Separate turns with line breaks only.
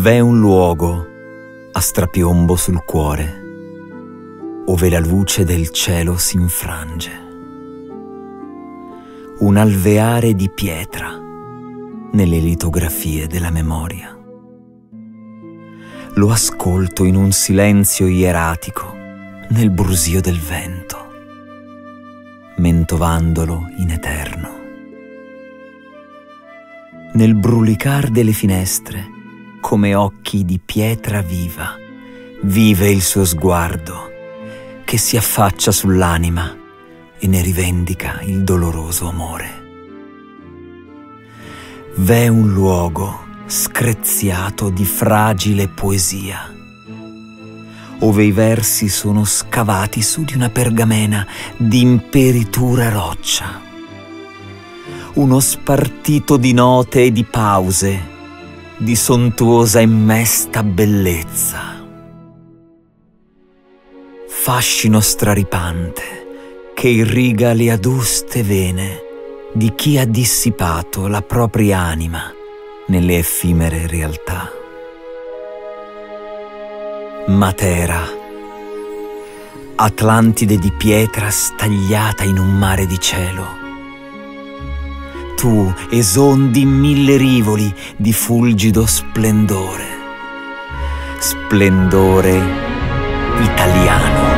V'è un luogo a strapiombo sul cuore, ove la luce del cielo si infrange. Un alveare di pietra nelle litografie della memoria. Lo ascolto in un silenzio ieratico nel brusio del vento, mentovandolo in eterno. Nel brulicar delle finestre, come occhi di pietra viva, vive il suo sguardo che si affaccia sull'anima e ne rivendica il doloroso amore. V'è un luogo screziato di fragile poesia, ove i versi sono scavati su di una pergamena di imperitura roccia. Uno spartito di note e di pause di sontuosa e mesta bellezza. Fascino straripante che irriga le aduste vene di chi ha dissipato la propria anima nelle effimere realtà. Matera, Atlantide di pietra stagliata in un mare di cielo tu esondi mille rivoli di fulgido splendore. Splendore italiano.